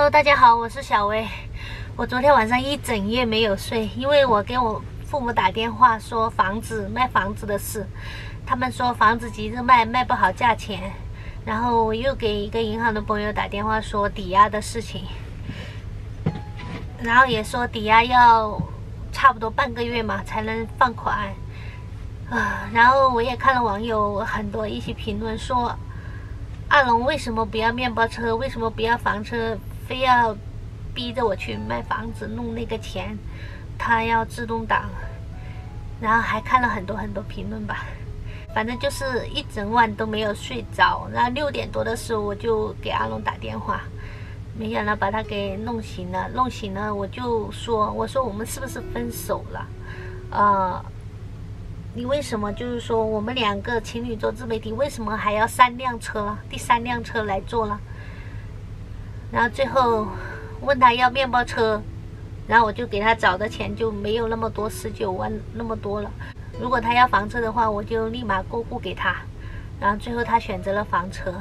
Hello，大家好，我是小薇。我昨天晚上一整夜没有睡，因为我给我父母打电话说房子卖房子的事，他们说房子急着卖，卖不好价钱。然后我又给一个银行的朋友打电话说抵押的事情，然后也说抵押要差不多半个月嘛才能放款。啊，然后我也看了网友很多一些评论说，阿龙为什么不要面包车？为什么不要房车？非要逼着我去卖房子弄那个钱，他要自动挡，然后还看了很多很多评论吧，反正就是一整晚都没有睡着。然后六点多的时候我就给阿龙打电话，没想到把他给弄醒了。弄醒了我就说：“我说我们是不是分手了？呃，你为什么就是说我们两个情侣做自媒体，为什么还要三辆车？第三辆车来做了？”然后最后问他要面包车，然后我就给他找的钱就没有那么多十九万那么多了。如果他要房车的话，我就立马过户给他。然后最后他选择了房车，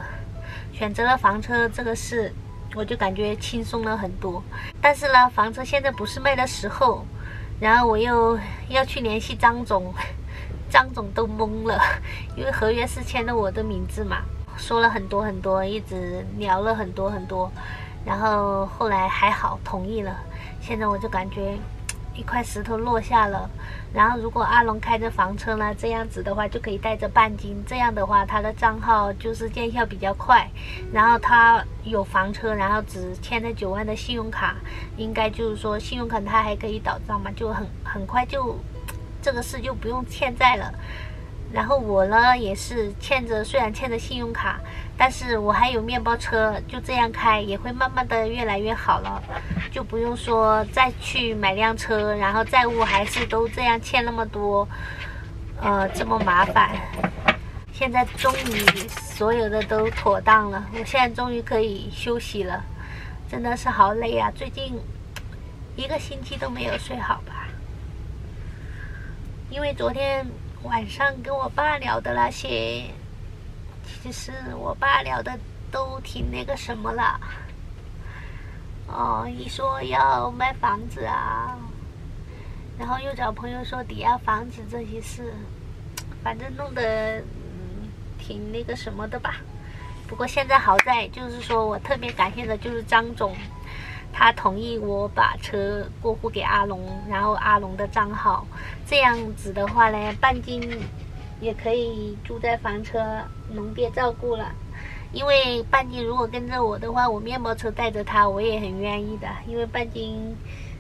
选择了房车这个事，我就感觉轻松了很多。但是呢，房车现在不是卖的时候，然后我又要去联系张总，张总都懵了，因为合约是签的我的名字嘛。说了很多很多，一直聊了很多很多，然后后来还好同意了。现在我就感觉一块石头落下了。然后如果阿龙开着房车呢，这样子的话就可以带着半斤，这样的话他的账号就是见效比较快。然后他有房车，然后只欠了九万的信用卡，应该就是说信用卡他还可以倒账嘛，就很很快就这个事就不用欠债了。然后我呢也是欠着，虽然欠着信用卡，但是我还有面包车，就这样开也会慢慢的越来越好了，就不用说再去买辆车，然后债务还是都这样欠那么多，呃，这么麻烦。现在终于所有的都妥当了，我现在终于可以休息了，真的是好累啊！最近一个星期都没有睡好吧，因为昨天。晚上跟我爸聊的那些，其实我爸聊的都挺那个什么了。哦，一说要卖房子啊，然后又找朋友说抵押房子这些事，反正弄得嗯挺那个什么的吧。不过现在好在就是说我特别感谢的就是张总。他同意我把车过户给阿龙，然后阿龙的账号，这样子的话呢，半斤也可以住在房车，农爹照顾了。因为半斤如果跟着我的话，我面包车带着他，我也很愿意的。因为半斤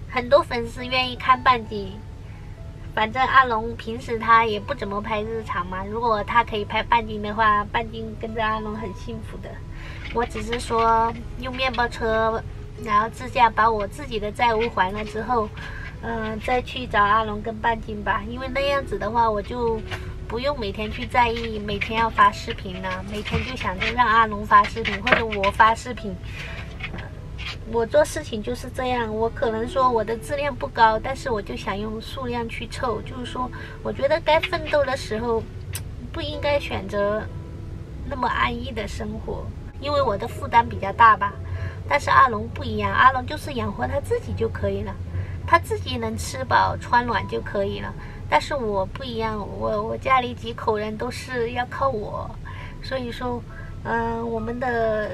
很多粉丝愿意看半斤，反正阿龙平时他也不怎么拍日常嘛。如果他可以拍半斤的话，半斤跟着阿龙很幸福的。我只是说用面包车。然后自驾把我自己的债务还了之后，嗯，再去找阿龙跟半斤吧，因为那样子的话，我就不用每天去在意每天要发视频呢，每天就想着让阿龙发视频或者我发视频。我做事情就是这样，我可能说我的质量不高，但是我就想用数量去凑，就是说，我觉得该奋斗的时候，不应该选择那么安逸的生活，因为我的负担比较大吧。但是阿龙不一样，阿龙就是养活他自己就可以了，他自己能吃饱穿暖就可以了。但是我不一样，我我家里几口人都是要靠我，所以说，嗯，我们的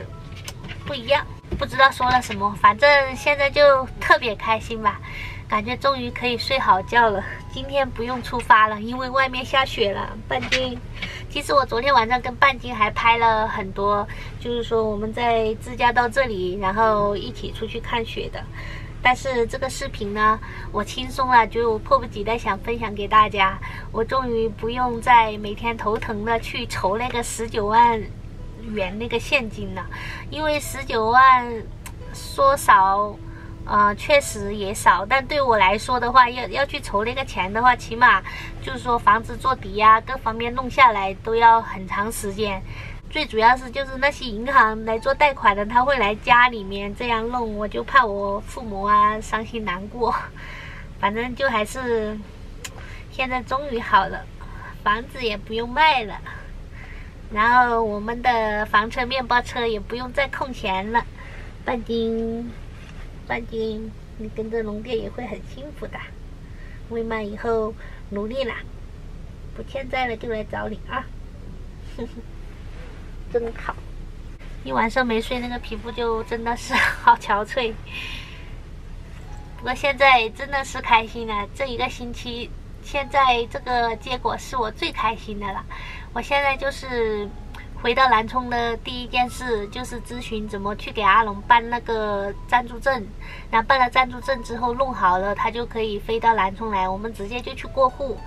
不一样。不知道说了什么，反正现在就特别开心吧。感觉终于可以睡好觉了，今天不用出发了，因为外面下雪了。半斤，其实我昨天晚上跟半斤还拍了很多，就是说我们在自驾到这里，然后一起出去看雪的。但是这个视频呢，我轻松了，就迫不及待想分享给大家。我终于不用再每天头疼的去筹那个十九万元那个现金了，因为十九万说少。呃，确实也少，但对我来说的话，要要去筹那个钱的话，起码就是说房子做抵押，各方面弄下来都要很长时间。最主要是就是那些银行来做贷款的，他会来家里面这样弄，我就怕我父母啊伤心难过。反正就还是现在终于好了，房子也不用卖了，然后我们的房车、面包车也不用再空闲了。半斤，半斤，你跟着龙爹也会很幸福的。喂妈以后努力啦，不欠债了就来找你啊！真好，一晚上没睡，那个皮肤就真的是好憔悴。不过现在真的是开心了，这一个星期，现在这个结果是我最开心的了。我现在就是。回到南充的第一件事就是咨询怎么去给阿龙办那个暂住证，然后办了暂住证之后弄好了，他就可以飞到南充来，我们直接就去过户。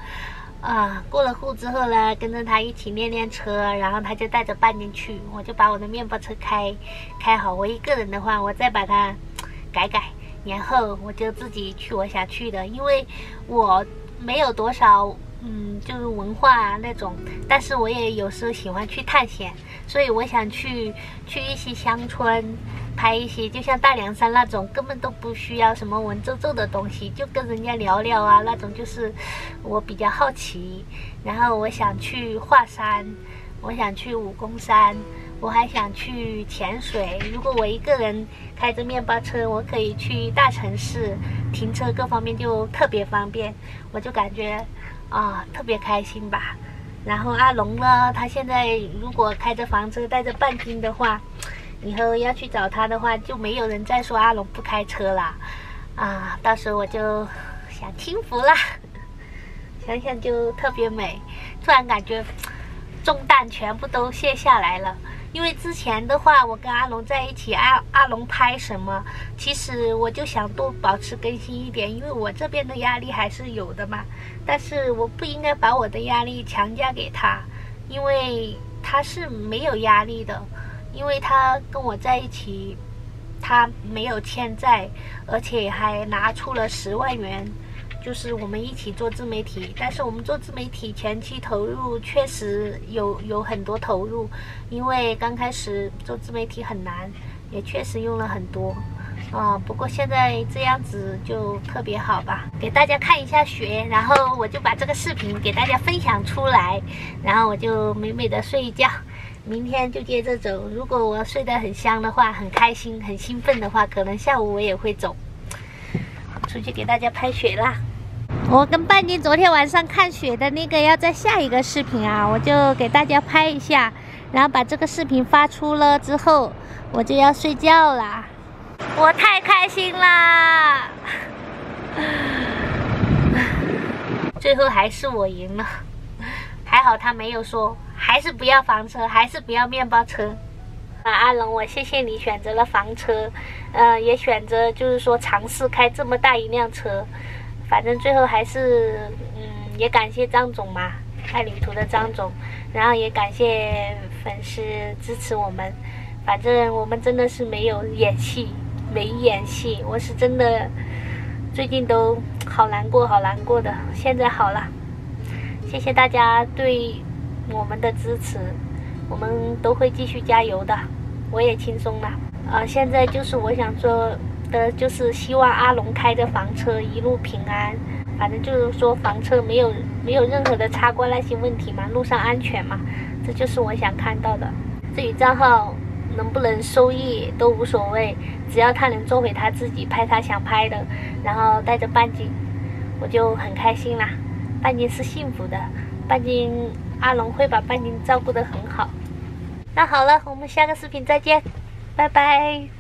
啊，过了户之后呢，跟着他一起练练车，然后他就带着半斤去，我就把我的面包车开开好。我一个人的话，我再把它改改，然后我就自己去我想去的，因为我没有多少。嗯，就是文化啊那种，但是我也有时候喜欢去探险，所以我想去去一些乡村，拍一些就像大凉山那种，根本都不需要什么文绉绉的东西，就跟人家聊聊啊那种，就是我比较好奇。然后我想去华山，我想去武功山，我还想去潜水。如果我一个人开着面包车，我可以去大城市，停车各方面就特别方便，我就感觉。啊，特别开心吧。然后阿龙呢，他现在如果开着房车带着半斤的话，以后要去找他的话，就没有人再说阿龙不开车了。啊，到时候我就享清福啦，想想就特别美，突然感觉重担全部都卸下来了。因为之前的话，我跟阿龙在一起，阿阿龙拍什么，其实我就想多保持更新一点，因为我这边的压力还是有的嘛。但是我不应该把我的压力强加给他，因为他是没有压力的，因为他跟我在一起，他没有欠债，而且还拿出了十万元。就是我们一起做自媒体，但是我们做自媒体前期投入确实有有很多投入，因为刚开始做自媒体很难，也确实用了很多啊。不过现在这样子就特别好吧，给大家看一下雪，然后我就把这个视频给大家分享出来，然后我就美美的睡一觉，明天就接着走。如果我睡得很香的话，很开心、很兴奋的话，可能下午我也会走出去给大家拍雪啦。我跟半斤昨天晚上看雪的那个要在下一个视频啊，我就给大家拍一下，然后把这个视频发出了之后，我就要睡觉啦。我太开心啦！最后还是我赢了，还好他没有说，还是不要房车，还是不要面包车。啊，阿龙，我谢谢你选择了房车，呃，也选择就是说尝试开这么大一辆车。反正最后还是，嗯，也感谢张总嘛，爱旅途的张总，然后也感谢粉丝支持我们。反正我们真的是没有演戏，没演戏，我是真的最近都好难过，好难过的。现在好了，谢谢大家对我们的支持，我们都会继续加油的。我也轻松了，啊，现在就是我想说。的就是希望阿龙开着房车一路平安，反正就是说房车没有没有任何的擦过那些问题嘛，路上安全嘛，这就是我想看到的。至于账号能不能收益都无所谓，只要他能做回他自己，拍他想拍的，然后带着半斤，我就很开心啦。半斤是幸福的，半斤阿龙会把半斤照顾得很好。那好了，我们下个视频再见，拜拜。